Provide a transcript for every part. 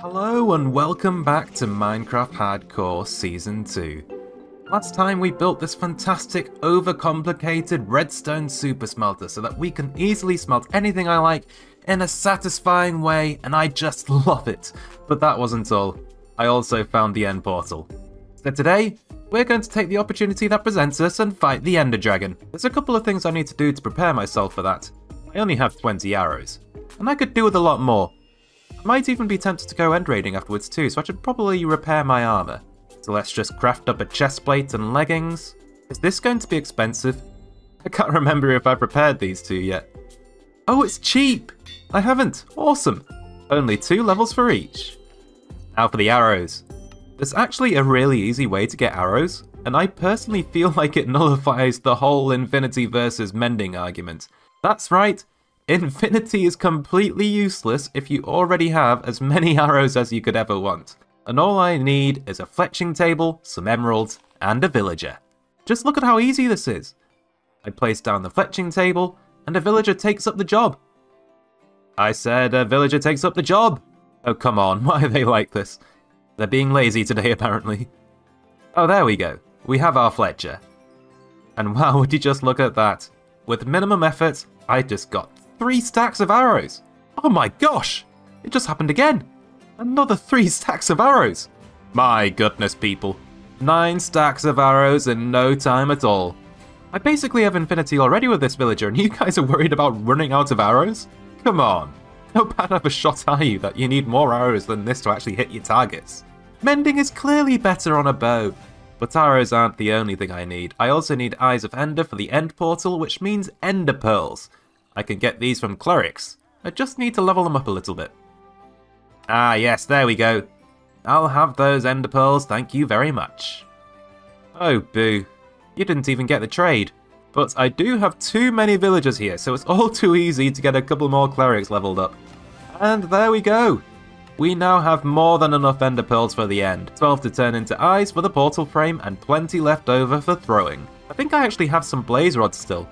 Hello and welcome back to Minecraft Hardcore Season 2. Last time we built this fantastic, overcomplicated redstone super smelter so that we can easily smelt anything I like in a satisfying way and I just love it. But that wasn't all. I also found the end portal. So today, we're going to take the opportunity that presents us and fight the Ender Dragon. There's a couple of things I need to do to prepare myself for that. I only have 20 arrows, and I could do with a lot more. Might even be tempted to go end raiding afterwards too, so I should probably repair my armour. So let's just craft up a chest plate and leggings. Is this going to be expensive? I can't remember if I've repaired these two yet. Oh, it's cheap! I haven't. Awesome. Only two levels for each. Now for the arrows. There's actually a really easy way to get arrows, and I personally feel like it nullifies the whole infinity versus mending argument. That's right, infinity is completely useless if you already have as many arrows as you could ever want. And all I need is a fletching table, some emeralds, and a villager. Just look at how easy this is. I place down the fletching table, and a villager takes up the job. I said a villager takes up the job. Oh, come on, why are they like this? They're being lazy today, apparently. Oh, there we go. We have our Fletcher. And wow, would you just look at that. With minimum effort, I just got three stacks of arrows. Oh my gosh! It just happened again. Another three stacks of arrows. My goodness, people. Nine stacks of arrows in no time at all. I basically have infinity already with this villager, and you guys are worried about running out of arrows? Come on. How bad of a shot are you that you need more arrows than this to actually hit your targets? Mending is clearly better on a bow. But arrows aren't the only thing I need. I also need Eyes of Ender for the end portal, which means Ender Pearls. I can get these from clerics. I just need to level them up a little bit. Ah yes, there we go. I'll have those Ender Pearls, thank you very much. Oh boo, you didn't even get the trade. But I do have too many villagers here, so it's all too easy to get a couple more clerics leveled up. And there we go. We now have more than enough ender pearls for the end, 12 to turn into eyes for the portal frame and plenty left over for throwing. I think I actually have some blaze rods still,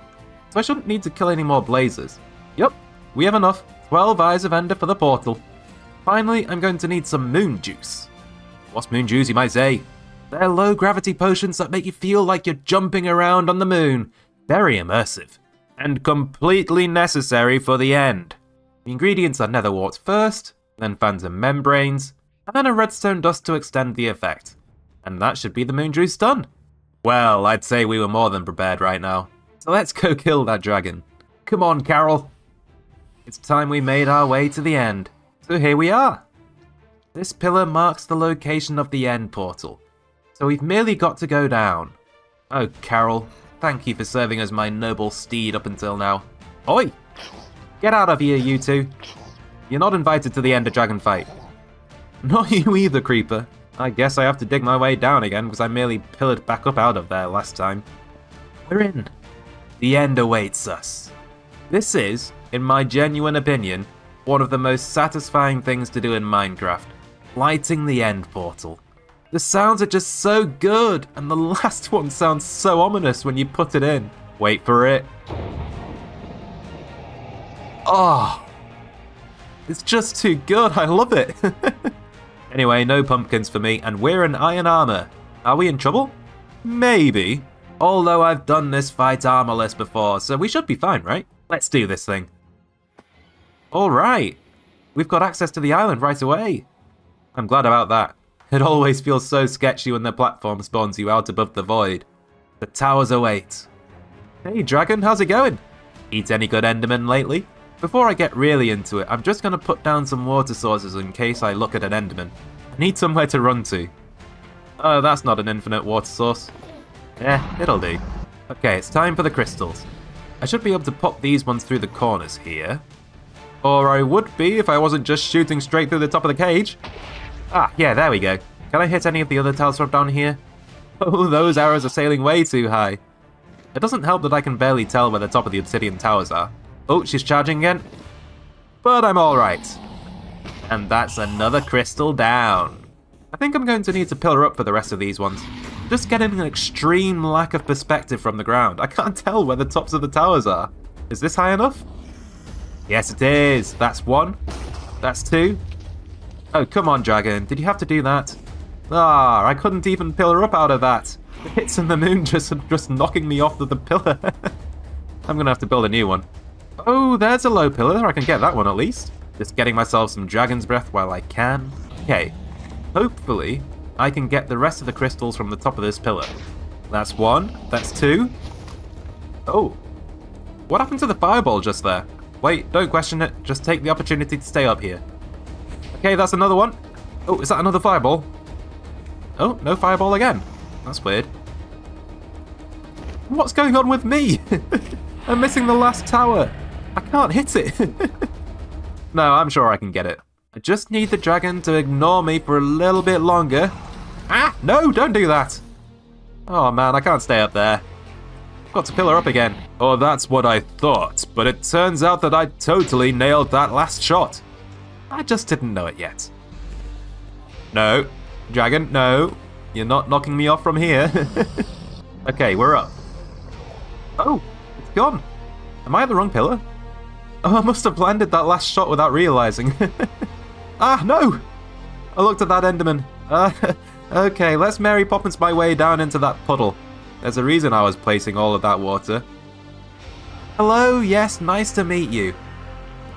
so I shouldn't need to kill any more blazes. Yup, we have enough, 12 eyes of ender for the portal. Finally, I'm going to need some moon juice. What's moon juice, you might say? They're low gravity potions that make you feel like you're jumping around on the moon. Very immersive. And completely necessary for the end. The ingredients are nether wart first, then phantom membranes, and then a redstone dust to extend the effect. And that should be the moon juice done. Well, I'd say we were more than prepared right now. So let's go kill that dragon. Come on, Carol. It's time we made our way to the end. So here we are. This pillar marks the location of the end portal. So we've merely got to go down. Oh, Carol, thank you for serving as my noble steed up until now. Oi! Get out of here, you two. You're not invited to the Ender Dragon fight. Not you either, Creeper. I guess I have to dig my way down again because I merely pillared back up out of there last time. We're in. The end awaits us. This is, in my genuine opinion, one of the most satisfying things to do in Minecraft. Lighting the end portal. The sounds are just so good, and the last one sounds so ominous when you put it in. Wait for it. Oh, it's just too good, I love it. anyway, no pumpkins for me, and we're in iron armor. Are we in trouble? Maybe. Although I've done this fight armorless before, so we should be fine, right? Let's do this thing. Alright. We've got access to the island right away. I'm glad about that. It always feels so sketchy when the platform spawns you out above the void. The towers await. Hey dragon, how's it going? Eat any good enderman lately? Before I get really into it, I'm just going to put down some water sources in case I look at an enderman. I need somewhere to run to. Oh, that's not an infinite water source. Yeah, it'll do. Okay, it's time for the crystals. I should be able to pop these ones through the corners here. Or I would be if I wasn't just shooting straight through the top of the cage. Ah, yeah, there we go. Can I hit any of the other tiles from down here? Oh, those arrows are sailing way too high. It doesn't help that I can barely tell where the top of the obsidian towers are. Oh, she's charging again. But I'm alright. And that's another crystal down. I think I'm going to need to pillar up for the rest of these ones. Just getting an extreme lack of perspective from the ground. I can't tell where the tops of the towers are. Is this high enough? Yes, it is. That's one. That's two. Oh, come on, dragon. Did you have to do that? Ah, I couldn't even pillar up out of that. The hits in the moon just just knocking me off of the pillar. I'm gonna have to build a new one. Oh, there's a low pillar. I can get that one at least. Just getting myself some dragon's breath while I can. Okay. Hopefully, I can get the rest of the crystals from the top of this pillar. That's one. That's two. Oh. What happened to the fireball just there? Wait, don't question it. Just take the opportunity to stay up here. Okay, that's another one. Oh, is that another fireball? Oh, no fireball again. That's weird. What's going on with me? I'm missing the last tower. I can't hit it. no, I'm sure I can get it. I just need the dragon to ignore me for a little bit longer. Ah, no, don't do that. Oh man, I can't stay up there. I've got to pillar up again. Oh, that's what I thought, but it turns out that I totally nailed that last shot. I just didn't know it yet. No. Dragon, no. You're not knocking me off from here. okay, we're up. Oh, it's gone. Am I at the wrong pillar? Oh, I must have landed that last shot without realizing. ah, no! I looked at that Enderman. Uh, okay, let's Mary Poppins my way down into that puddle. There's a reason I was placing all of that water. Hello, yes, nice to meet you.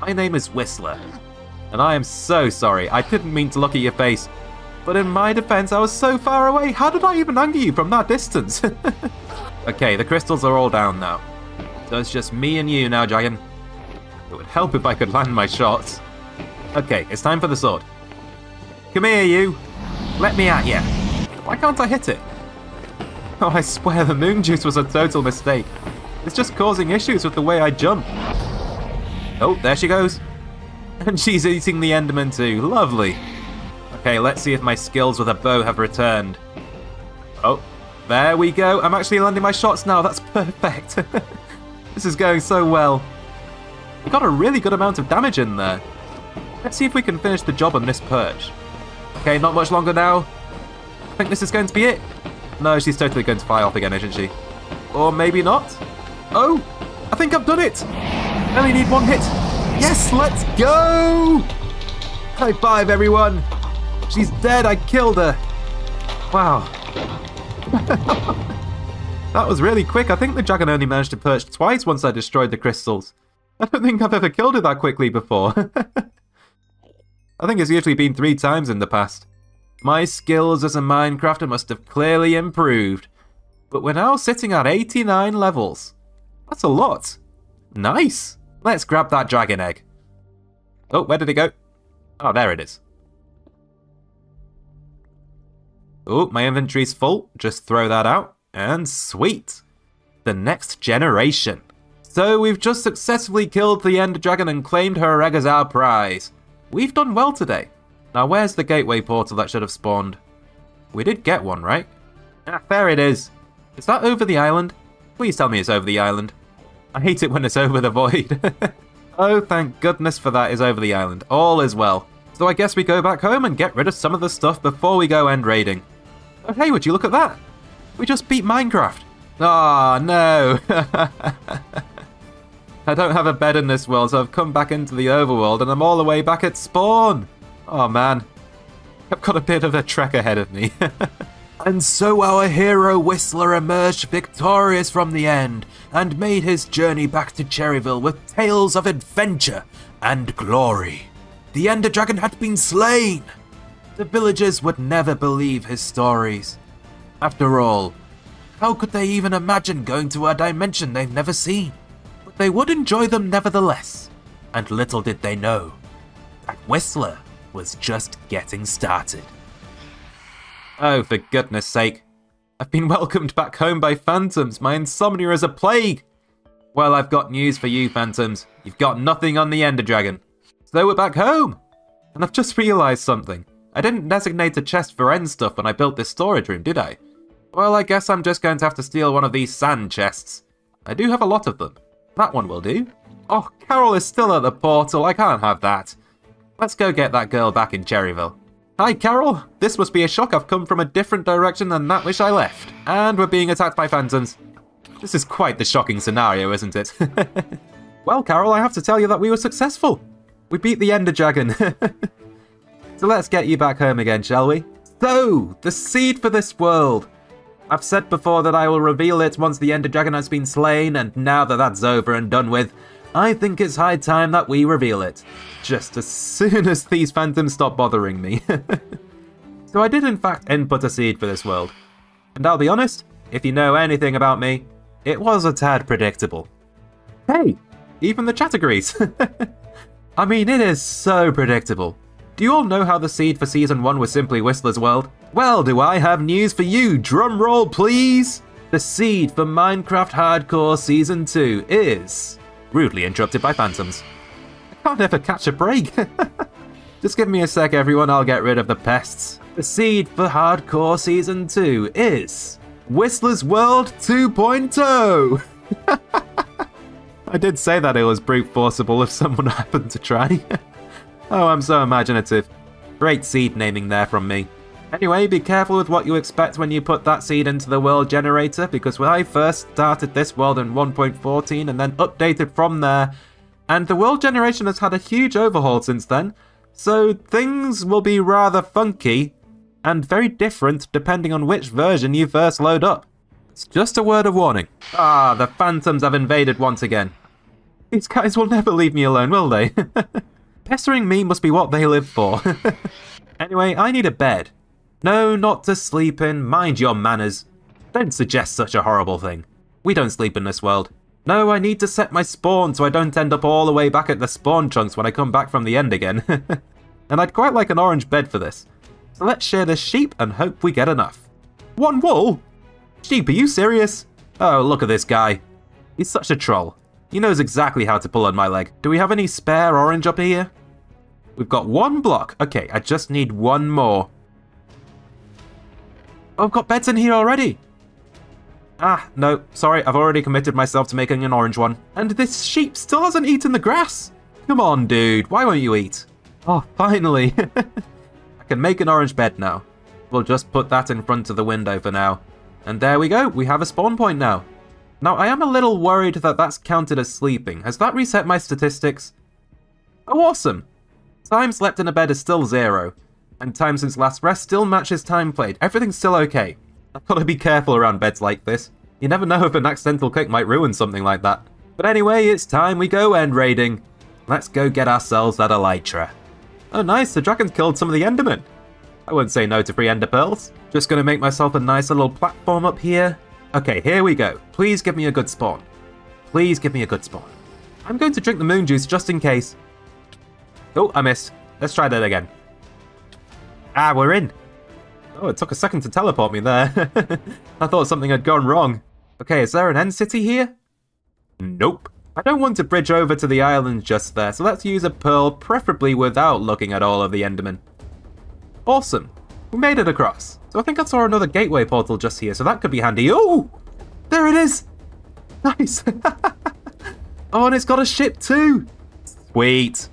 My name is Whistler. And I am so sorry, I didn't mean to look at your face. But in my defense, I was so far away, how did I even anger you from that distance? okay, the crystals are all down now. So it's just me and you now, Dragon. It would help if I could land my shots. Okay, it's time for the sword. Come here, you. Let me at you. Why can't I hit it? Oh, I swear the moon juice was a total mistake. It's just causing issues with the way I jump. Oh, there she goes. And she's eating the Enderman too. Lovely. Okay, let's see if my skills with a bow have returned. Oh, there we go. I'm actually landing my shots now. That's perfect. this is going so well. We got a really good amount of damage in there. Let's see if we can finish the job on this perch. Okay, not much longer now. I think this is going to be it. No, she's totally going to fly off again, isn't she? Or maybe not. Oh, I think I've done it. I only need one hit. Yes, let's go! High five, everyone! She's dead, I killed her! Wow. that was really quick. I think the dragon only managed to perch twice once I destroyed the crystals. I don't think I've ever killed it that quickly before. I think it's usually been three times in the past. My skills as a Minecrafter must have clearly improved. But we're now sitting at 89 levels. That's a lot. Nice. Let's grab that dragon egg. Oh, where did it go? Oh, there it is. Oh, my inventory's full. Just throw that out. And sweet. The next generation. So we've just successfully killed the Ender Dragon and claimed her egg as our prize. We've done well today. Now where's the gateway portal that should have spawned? We did get one, right? Ah, there it is. Is that over the island? Please tell me it's over the island. I hate it when it's over the void. oh, thank goodness for that is over the island. All is well. So I guess we go back home and get rid of some of the stuff before we go end raiding. Oh, hey, would you look at that? We just beat Minecraft. Ah, oh, no. I don't have a bed in this world, so I've come back into the overworld and I'm all the way back at spawn. Oh, man. I've got a bit of a trek ahead of me. And so our hero Whistler emerged victorious from the end and made his journey back to Cherryville with tales of adventure and glory. The Ender Dragon had been slain! The villagers would never believe his stories. After all, how could they even imagine going to a dimension they've never seen? They would enjoy them nevertheless. And little did they know that Whistler was just getting started. Oh, for goodness sake. I've been welcomed back home by phantoms. My insomnia is a plague. Well, I've got news for you, phantoms. You've got nothing on the Ender Dragon. So we're back home. And I've just realised something. I didn't designate a chest for end stuff when I built this storage room, did I? Well, I guess I'm just going to have to steal one of these sand chests. I do have a lot of them. That one will do. Oh, Carol is still at the portal. I can't have that. Let's go get that girl back in Cherryville. Hi, Carol. This must be a shock. I've come from a different direction than that which I left. And we're being attacked by phantoms. This is quite the shocking scenario, isn't it? well, Carol, I have to tell you that we were successful. We beat the Ender Dragon. So let's get you back home again, shall we? So, the seed for this world. I've said before that I will reveal it once the Ender Dragon has been slain, and now that that's over and done with, I think it's high time that we reveal it. Just as soon as these phantoms stop bothering me. so I did in fact input a seed for this world. And I'll be honest, if you know anything about me, it was a tad predictable. Hey, even the chat agrees. I mean, it is so predictable. Do you all know how the seed for Season 1 was simply Whistler's World? Well, do I have news for you? Drum roll, please! The seed for Minecraft Hardcore Season 2 is... Rudely interrupted by phantoms. I can't ever catch a break. Just give me a sec, everyone, I'll get rid of the pests. The seed for Hardcore Season 2 is... Whistler's World 2.0! I did say that it was brute forcible if someone happened to try. Oh, I'm so imaginative. Great seed naming there from me. Anyway, be careful with what you expect when you put that seed into the world generator, because when I first started this world in 1.14 and then updated from there, and the world generation has had a huge overhaul since then, so things will be rather funky and very different depending on which version you first load up. It's just a word of warning. Ah, the phantoms have invaded once again. These guys will never leave me alone, will they? Pestering me must be what they live for. anyway, I need a bed. No, not to sleep in. Mind your manners. Don't suggest such a horrible thing. We don't sleep in this world. No, I need to set my spawn so I don't end up all the way back at the spawn chunks when I come back from the end again. and I'd quite like an orange bed for this. So let's shear this sheep and hope we get enough. One wool? Sheep, are you serious? Oh, look at this guy. He's such a troll. He knows exactly how to pull on my leg. Do we have any spare orange up here? We've got one block. Okay, I just need one more. Oh, I've got beds in here already. Ah, no, sorry, I've already committed myself to making an orange one. And this sheep still hasn't eaten the grass. Come on, dude, why won't you eat? Oh, finally. I can make an orange bed now. We'll just put that in front of the window for now. And there we go, we have a spawn point now. Now, I am a little worried that that's counted as sleeping. Has that reset my statistics? Oh, awesome. Time slept in a bed is still zero, and time since last rest still matches time played. Everything's still okay. I've got to be careful around beds like this. You never know if an accidental click might ruin something like that. But anyway, it's time we go end raiding. Let's go get ourselves that Elytra. Oh nice, the dragon's killed some of the Endermen. I wouldn't say no to free Ender Pearls. Just gonna make myself a nice little platform up here. Okay, here we go. Please give me a good spawn. Please give me a good spawn. I'm going to drink the moon juice just in case. Oh, I missed. Let's try that again. Ah, we're in. Oh, it took a second to teleport me there. I thought something had gone wrong. Okay, is there an end city here? Nope. I don't want to bridge over to the island just there, so let's use a pearl, preferably without looking at all of the Endermen. Awesome. We made it across. So I think I saw another gateway portal just here, so that could be handy. Oh! There it is! Nice! oh, and it's got a ship too! Sweet.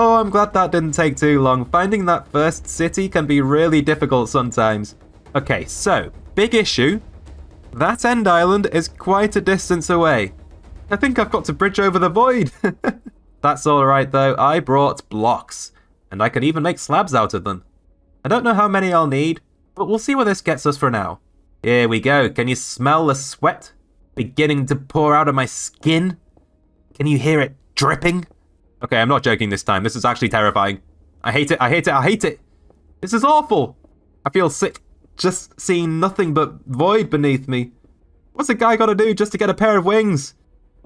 Oh, I'm glad that didn't take too long. Finding that first city can be really difficult sometimes. Okay, so, big issue. That end island is quite a distance away. I think I've got to bridge over the void. That's alright though, I brought blocks. And I can even make slabs out of them. I don't know how many I'll need, but we'll see where this gets us for now. Here we go. Can you smell the sweat beginning to pour out of my skin? Can you hear it dripping? Okay, I'm not joking this time. This is actually terrifying. I hate it, I hate it, I hate it! This is awful! I feel sick just seeing nothing but void beneath me. What's a guy gotta do just to get a pair of wings?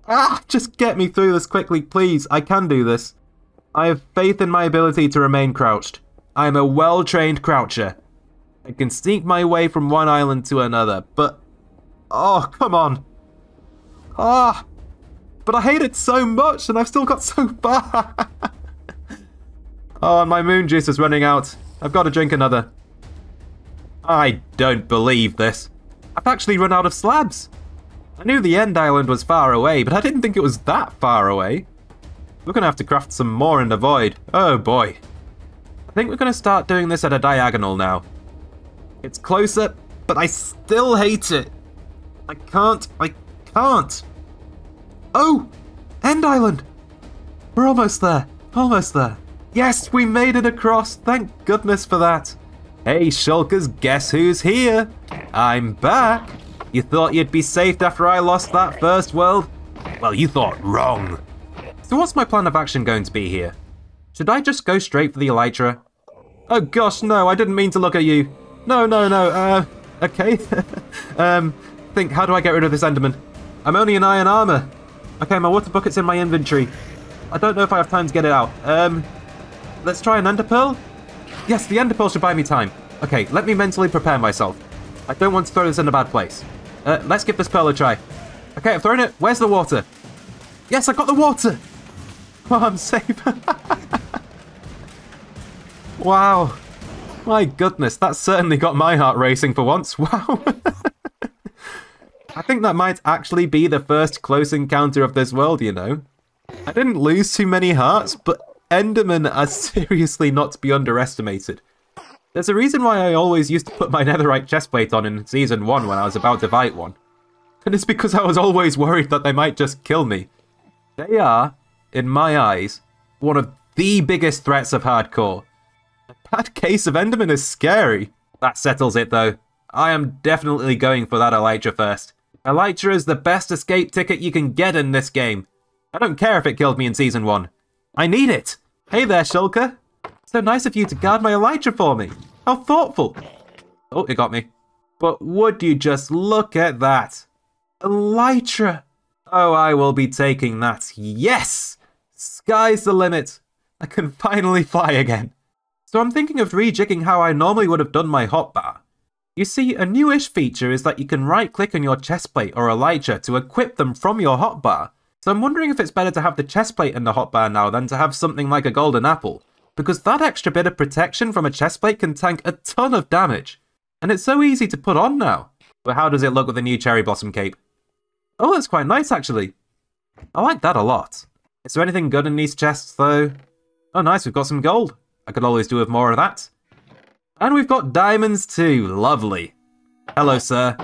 Ah, just get me through this quickly, please. I can do this. I have faith in my ability to remain crouched. I am a well-trained croucher. I can sneak my way from one island to another, but... Oh, come on. Ah! But I hate it so much, and I've still got so far. oh, and my moon juice is running out. I've got to drink another. I don't believe this. I've actually run out of slabs. I knew the end island was far away, but I didn't think it was that far away. We're going to have to craft some more in the void. Oh boy. I think we're going to start doing this at a diagonal now. It's closer, but I still hate it. I can't, I can't. Oh! End Island! We're almost there. Almost there. Yes, we made it across. Thank goodness for that. Hey, Shulkers, guess who's here? I'm back. You thought you'd be safe after I lost that first world? Well, you thought wrong. So what's my plan of action going to be here? Should I just go straight for the Elytra? Oh gosh, no, I didn't mean to look at you. No, no, no, uh, okay. um, think, how do I get rid of this Enderman? I'm only in iron armor. Okay, my water bucket's in my inventory. I don't know if I have time to get it out. Um, let's try an Ender Pearl? Yes, the Ender Pearl should buy me time. Okay, let me mentally prepare myself. I don't want to throw this in a bad place. Uh, let's give this pearl a try. Okay, I've thrown it. Where's the water? Yes, I got the water! Oh, I'm safe. wow. My goodness, that certainly got my heart racing for once. Wow. I think that might actually be the first close encounter of this world, you know. I didn't lose too many hearts, but Endermen are seriously not to be underestimated. There's a reason why I always used to put my netherite chestplate on in Season 1 when I was about to fight one. And it's because I was always worried that they might just kill me. They are, in my eyes, one of the biggest threats of hardcore. A bad case of Enderman is scary. That settles it though. I am definitely going for that Elytra first. Elytra is the best escape ticket you can get in this game. I don't care if it killed me in Season 1. I need it! Hey there, Shulker! So nice of you to guard my Elytra for me. How thoughtful. Oh, it got me. But would you just look at that? Elytra. Oh, I will be taking that. Yes! Sky's the limit. I can finally fly again. So I'm thinking of rejigging how I normally would have done my hotbar. You see, a newish feature is that you can right-click on your chestplate or Elytra to equip them from your hotbar. So I'm wondering if it's better to have the chestplate in the hotbar now than to have something like a golden apple because that extra bit of protection from a chestplate can tank a ton of damage. And it's so easy to put on now. But how does it look with the new Cherry Blossom Cape? Oh, that's quite nice actually. I like that a lot. Is there anything good in these chests though? Oh nice, we've got some gold. I could always do with more of that. And we've got diamonds too, lovely. Hello sir.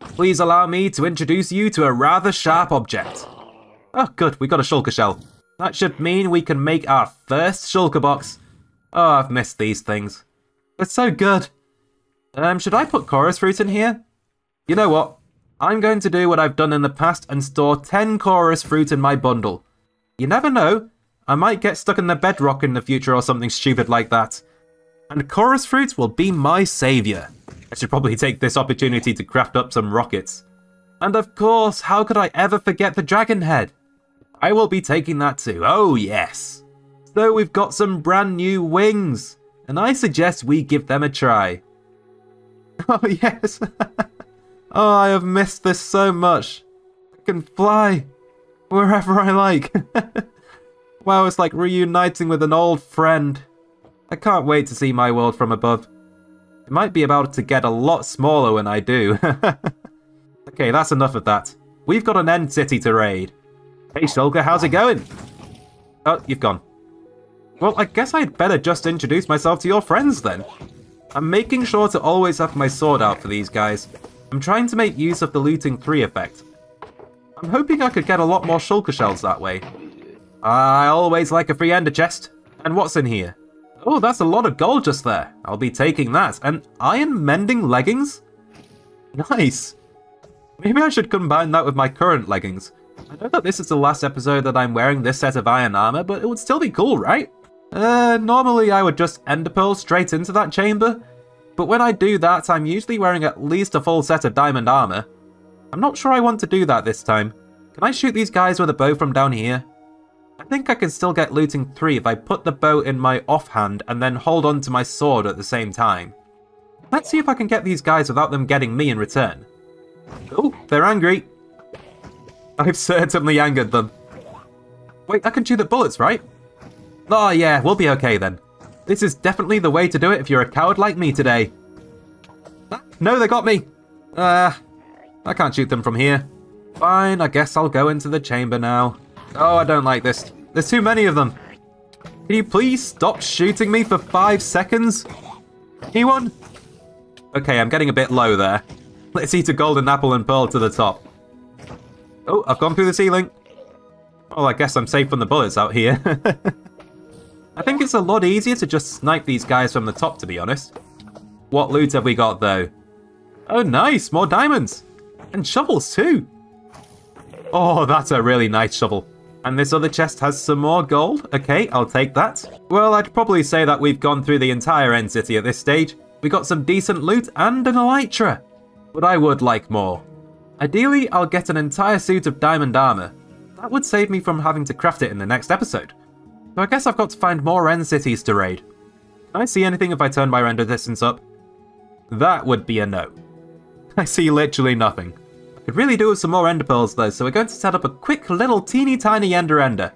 Please allow me to introduce you to a rather sharp object. Oh good, we got a shulker shell. That should mean we can make our first shulker box. Oh, I've missed these things. They're so good. Um, should I put chorus fruit in here? You know what? I'm going to do what I've done in the past and store 10 chorus fruit in my bundle. You never know. I might get stuck in the bedrock in the future or something stupid like that. And chorus fruit will be my saviour. I should probably take this opportunity to craft up some rockets. And of course, how could I ever forget the dragon head? I will be taking that too. Oh, yes. So we've got some brand new wings, and I suggest we give them a try. Oh, yes. oh, I have missed this so much. I can fly wherever I like. wow, it's like reuniting with an old friend. I can't wait to see my world from above. It might be about to get a lot smaller when I do. okay, that's enough of that. We've got an end city to raid. Hey, Shulker, how's it going? Oh, you've gone. Well, I guess I'd better just introduce myself to your friends then. I'm making sure to always have my sword out for these guys. I'm trying to make use of the looting 3 effect. I'm hoping I could get a lot more shulker shells that way. I always like a free ender chest. And what's in here? Oh, that's a lot of gold just there. I'll be taking that. And iron mending leggings? Nice. Maybe I should combine that with my current leggings. I know that this is the last episode that I'm wearing this set of iron armor, but it would still be cool, right? Uh, normally I would just ender pearl straight into that chamber, but when I do that, I'm usually wearing at least a full set of diamond armor. I'm not sure I want to do that this time. Can I shoot these guys with a bow from down here? I think I can still get looting 3 if I put the bow in my offhand and then hold on to my sword at the same time. Let's see if I can get these guys without them getting me in return. Oh, they're angry. I've certainly angered them. Wait, I can chew the bullets, right? Oh yeah, we'll be okay then. This is definitely the way to do it if you're a coward like me today. Ah, no, they got me! Uh, I can't shoot them from here. Fine, I guess I'll go into the chamber now. Oh, I don't like this. There's too many of them. Can you please stop shooting me for five seconds? Anyone? Okay, I'm getting a bit low there. Let's eat a golden apple and pearl to the top. Oh, I've gone through the ceiling. Well, I guess I'm safe from the bullets out here. I think it's a lot easier to just snipe these guys from the top, to be honest. What loot have we got, though? Oh, nice! More diamonds! And shovels, too! Oh, that's a really nice shovel. And this other chest has some more gold. Okay, I'll take that. Well, I'd probably say that we've gone through the entire End City at this stage. We got some decent loot and an elytra. But I would like more. Ideally, I'll get an entire suit of diamond armor. That would save me from having to craft it in the next episode. So I guess I've got to find more end cities to raid. Can I see anything if I turn my render distance up? That would be a no. I see literally nothing. Could really do with some more ender pearls though, so we're going to set up a quick little teeny tiny ender ender.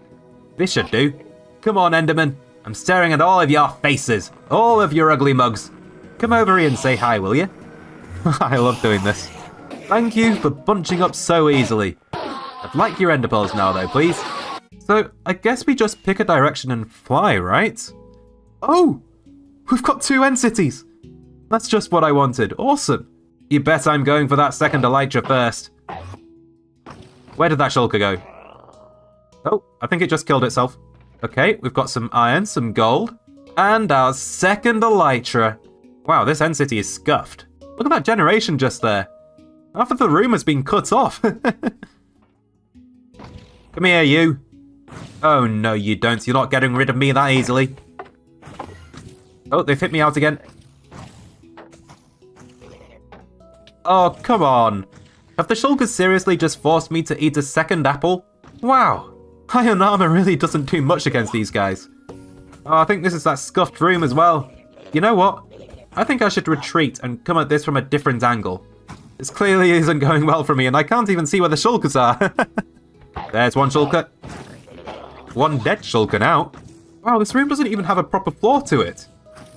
This should do. Come on, Enderman. I'm staring at all of your faces. All of your ugly mugs. Come over here and say hi, will you? I love doing this. Thank you for bunching up so easily. I'd like your ender pearls now though, please. So, I guess we just pick a direction and fly, right? Oh! We've got two end cities! That's just what I wanted. Awesome! You bet I'm going for that second Elytra first. Where did that shulker go? Oh, I think it just killed itself. Okay, we've got some iron, some gold, and our second Elytra. Wow, this end city is scuffed. Look at that generation just there. Half of the room has been cut off. Come here, you. Oh, no, you don't. You're not getting rid of me that easily. Oh, they've hit me out again. Oh, come on. Have the shulkers seriously just forced me to eat a second apple? Wow. Iron armor really doesn't do much against these guys. Oh, I think this is that scuffed room as well. You know what? I think I should retreat and come at this from a different angle. This clearly isn't going well for me, and I can't even see where the shulkers are. There's one shulker. One dead shulker now. Wow, this room doesn't even have a proper floor to it.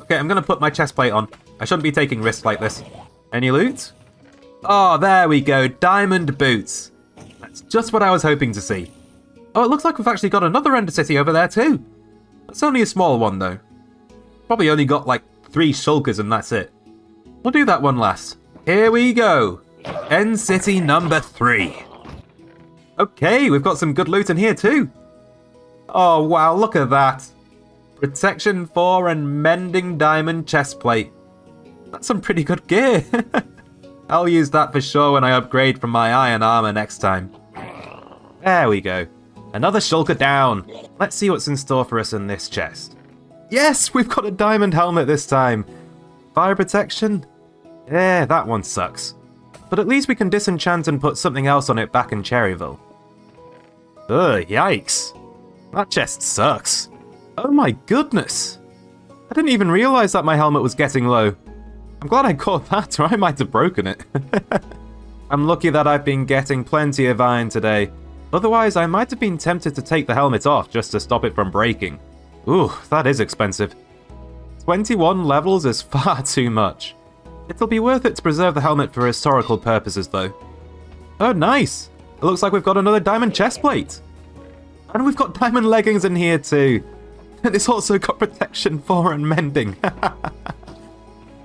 Okay, I'm gonna put my chest plate on. I shouldn't be taking risks like this. Any loot? Oh, there we go. Diamond boots. That's just what I was hoping to see. Oh, it looks like we've actually got another Ender City over there too. It's only a small one though. Probably only got like three shulkers and that's it. We'll do that one last. Here we go. End City number three. Okay, we've got some good loot in here too. Oh wow, look at that. Protection 4 and Mending Diamond chestplate. That's some pretty good gear. I'll use that for sure when I upgrade from my iron armor next time. There we go. Another shulker down. Let's see what's in store for us in this chest. Yes, we've got a diamond helmet this time. Fire protection? Yeah, that one sucks. But at least we can disenchant and put something else on it back in Cherryville. Ugh, yikes. That chest sucks. Oh my goodness. I didn't even realise that my helmet was getting low. I'm glad I caught that, or I might have broken it. I'm lucky that I've been getting plenty of iron today. Otherwise, I might have been tempted to take the helmet off just to stop it from breaking. Ooh, that is expensive. 21 levels is far too much. It'll be worth it to preserve the helmet for historical purposes, though. Oh, nice! It looks like we've got another diamond chestplate. And we've got diamond leggings in here too. And it's also got protection for and mending.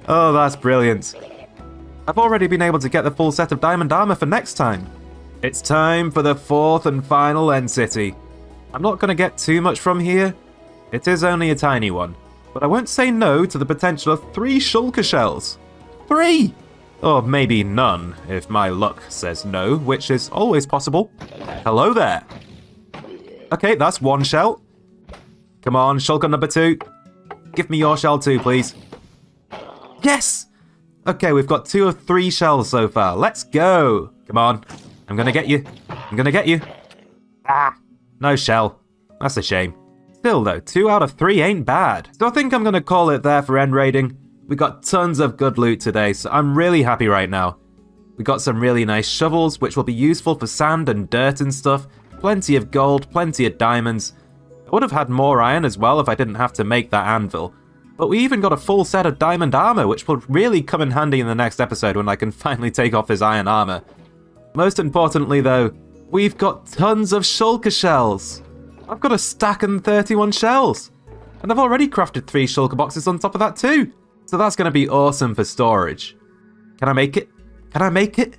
Oh, that's brilliant. I've already been able to get the full set of diamond armor for next time. It's time for the fourth and final end city. I'm not going to get too much from here. It is only a tiny one. But I won't say no to the potential of three shulker shells. Three! Or maybe none, if my luck says no, which is always possible. Hello there. Okay, that's one shell. Come on, shulker number two. Give me your shell too, please. Yes! Okay, we've got two of three shells so far. Let's go. Come on. I'm gonna get you. I'm gonna get you. Ah, no shell. That's a shame. Still though, two out of three ain't bad. So I think I'm gonna call it there for end raiding. We got tons of good loot today, so I'm really happy right now. We got some really nice shovels, which will be useful for sand and dirt and stuff, Plenty of gold, plenty of diamonds. I would have had more iron as well if I didn't have to make that anvil. But we even got a full set of diamond armor, which will really come in handy in the next episode when I can finally take off his iron armor. Most importantly though, we've got tons of shulker shells. I've got a stack and 31 shells. And I've already crafted three shulker boxes on top of that too. So that's going to be awesome for storage. Can I make it? Can I make it?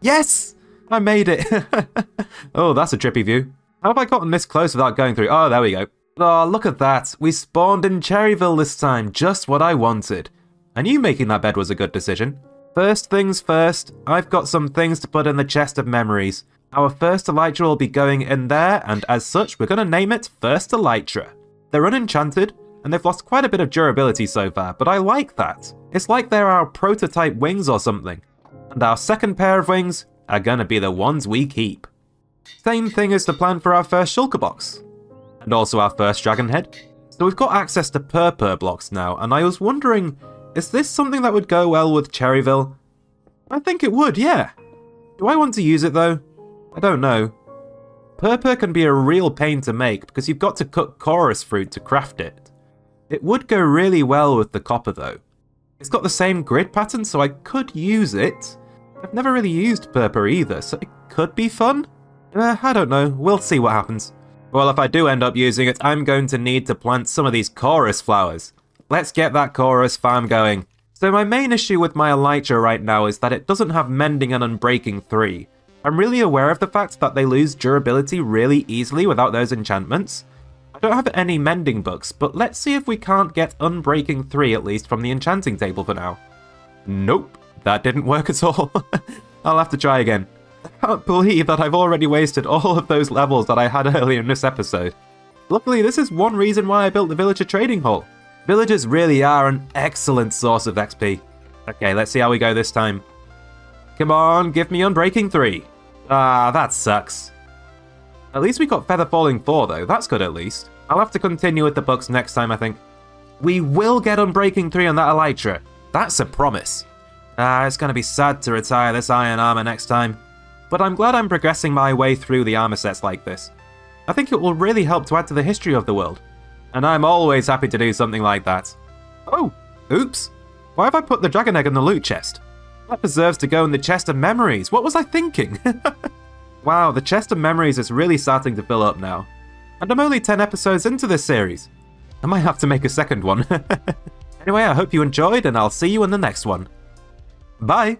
Yes! I made it. oh, that's a trippy view. How have I gotten this close without going through? Oh, there we go. Oh, look at that. We spawned in Cherryville this time, just what I wanted. I knew making that bed was a good decision. First things first, I've got some things to put in the chest of memories. Our first Elytra will be going in there, and as such, we're going to name it First Elytra. They're unenchanted, and they've lost quite a bit of durability so far, but I like that. It's like they're our prototype wings or something. And our second pair of wings are gonna be the ones we keep. Same thing as the plan for our first Shulker box. And also our first Dragon Head. So we've got access to Purpur blocks now, and I was wondering, is this something that would go well with Cherryville? I think it would, yeah. Do I want to use it though? I don't know. Purpur can be a real pain to make because you've got to cut chorus fruit to craft it. It would go really well with the copper though. It's got the same grid pattern so I could use it. I've never really used Purpur either, so it could be fun? Uh, I don't know, we'll see what happens. Well, if I do end up using it, I'm going to need to plant some of these chorus flowers. Let's get that chorus farm going. So my main issue with my Elytra right now is that it doesn't have Mending and Unbreaking 3. I'm really aware of the fact that they lose durability really easily without those enchantments. I don't have any mending books, but let's see if we can't get Unbreaking 3 at least from the enchanting table for now. Nope, that didn't work at all. I'll have to try again. I can't believe that I've already wasted all of those levels that I had earlier in this episode. Luckily, this is one reason why I built the villager trading hall. Villagers really are an excellent source of XP. Okay, let's see how we go this time. Come on, give me Unbreaking 3. Ah, that sucks. At least we got Feather Falling 4 though, that's good at least. I'll have to continue with the books next time I think. We will get Unbreaking 3 on that Elytra. That's a promise. Ah, it's gonna be sad to retire this iron armor next time. But I'm glad I'm progressing my way through the armor sets like this. I think it will really help to add to the history of the world. And I'm always happy to do something like that. Oh, oops. Why have I put the dragon egg in the loot chest? That deserves to go in the chest of memories. What was I thinking? wow, the chest of memories is really starting to fill up now. And I'm only 10 episodes into this series. I might have to make a second one. anyway, I hope you enjoyed, and I'll see you in the next one. Bye!